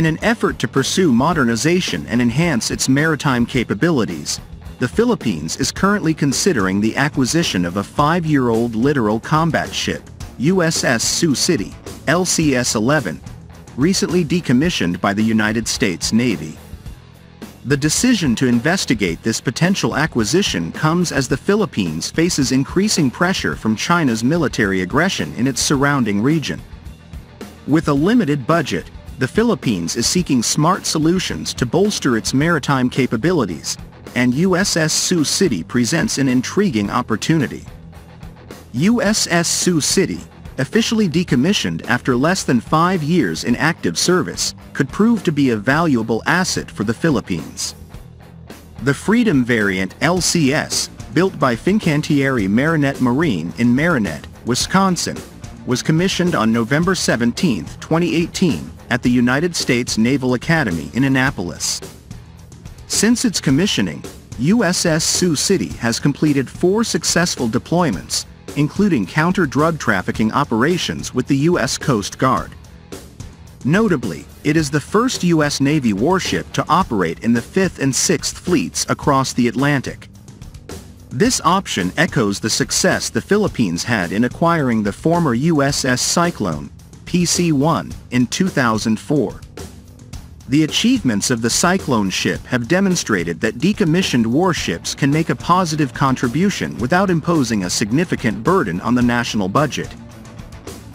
In an effort to pursue modernization and enhance its maritime capabilities, the Philippines is currently considering the acquisition of a five-year-old littoral combat ship, USS Sioux City, LCS-11, recently decommissioned by the United States Navy. The decision to investigate this potential acquisition comes as the Philippines faces increasing pressure from China's military aggression in its surrounding region. With a limited budget, the Philippines is seeking smart solutions to bolster its maritime capabilities, and USS Sioux City presents an intriguing opportunity. USS Sioux City, officially decommissioned after less than five years in active service, could prove to be a valuable asset for the Philippines. The Freedom variant LCS, built by Fincantieri Marinette Marine in Marinette, Wisconsin, was commissioned on November 17, 2018, at the United States Naval Academy in Annapolis. Since its commissioning, USS Sioux City has completed four successful deployments, including counter-drug trafficking operations with the U.S. Coast Guard. Notably, it is the first U.S. Navy warship to operate in the 5th and 6th fleets across the Atlantic. This option echoes the success the Philippines had in acquiring the former USS Cyclone, PC-1, in 2004. The achievements of the Cyclone ship have demonstrated that decommissioned warships can make a positive contribution without imposing a significant burden on the national budget.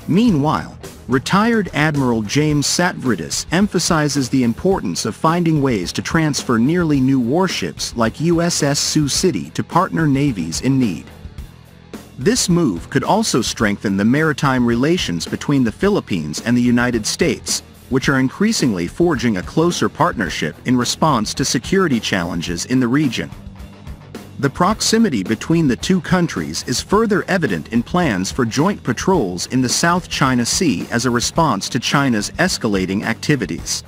Meanwhile, retired Admiral James Stavridis emphasizes the importance of finding ways to transfer nearly new warships like USS Sioux City to partner navies in need. This move could also strengthen the maritime relations between the Philippines and the United States, which are increasingly forging a closer partnership in response to security challenges in the region. The proximity between the two countries is further evident in plans for joint patrols in the South China Sea as a response to China's escalating activities.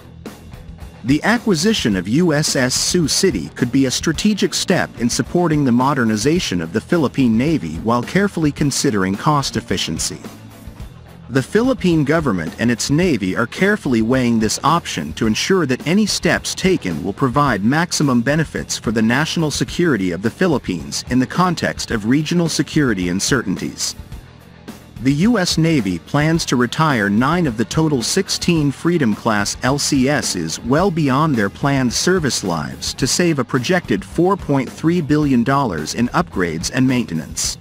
The acquisition of USS Sioux City could be a strategic step in supporting the modernization of the Philippine Navy while carefully considering cost efficiency. The Philippine government and its Navy are carefully weighing this option to ensure that any steps taken will provide maximum benefits for the national security of the Philippines in the context of regional security uncertainties. The U.S. Navy plans to retire nine of the total 16 Freedom-class LCSs well beyond their planned service lives to save a projected $4.3 billion in upgrades and maintenance.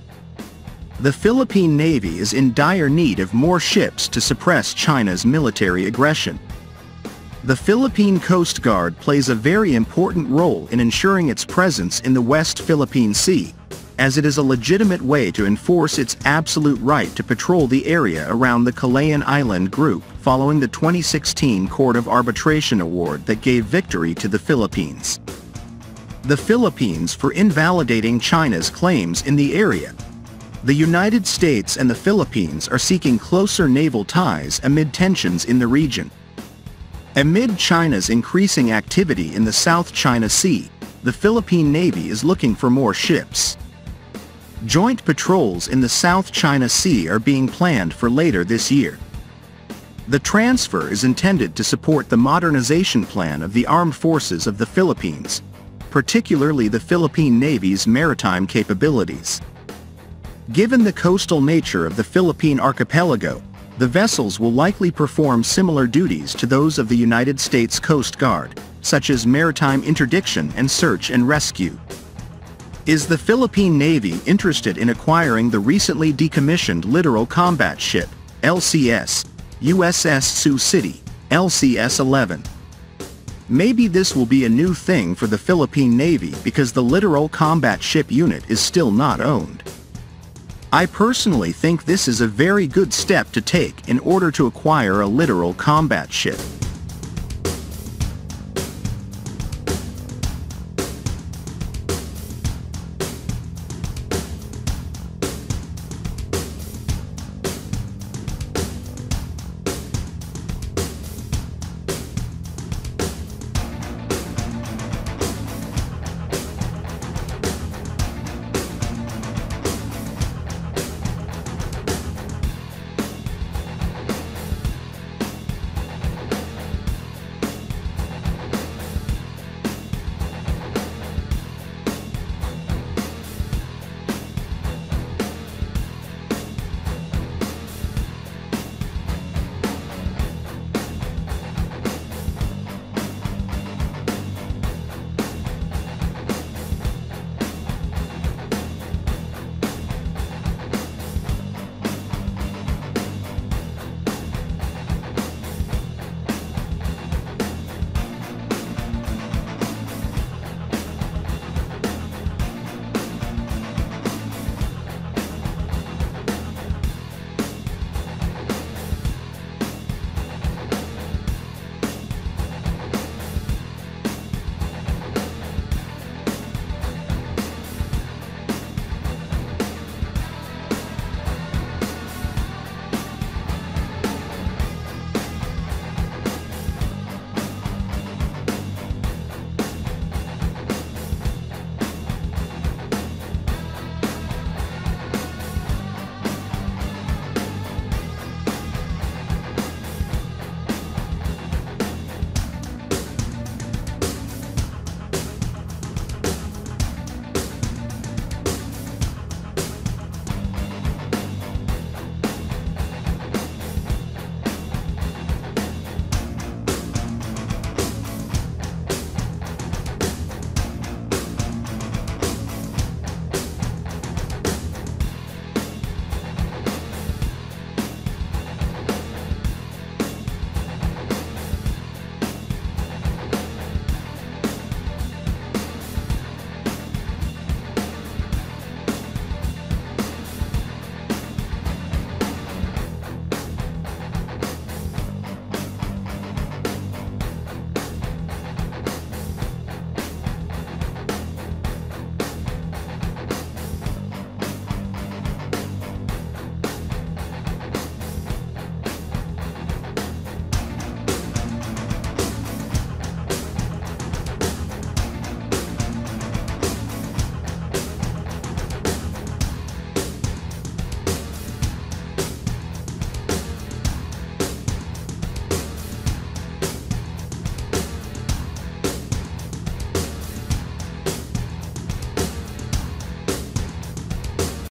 The Philippine Navy is in dire need of more ships to suppress China's military aggression. The Philippine Coast Guard plays a very important role in ensuring its presence in the West Philippine Sea, as it is a legitimate way to enforce its absolute right to patrol the area around the Kalayaan Island Group following the 2016 Court of Arbitration Award that gave victory to the Philippines. The Philippines for invalidating China's claims in the area the United States and the Philippines are seeking closer naval ties amid tensions in the region. Amid China's increasing activity in the South China Sea, the Philippine Navy is looking for more ships. Joint patrols in the South China Sea are being planned for later this year. The transfer is intended to support the modernization plan of the armed forces of the Philippines, particularly the Philippine Navy's maritime capabilities. Given the coastal nature of the Philippine archipelago, the vessels will likely perform similar duties to those of the United States Coast Guard, such as maritime interdiction and search and rescue. Is the Philippine Navy interested in acquiring the recently decommissioned littoral combat ship, LCS, USS Sioux City, LCS-11? Maybe this will be a new thing for the Philippine Navy because the littoral combat ship unit is still not owned. I personally think this is a very good step to take in order to acquire a littoral combat ship.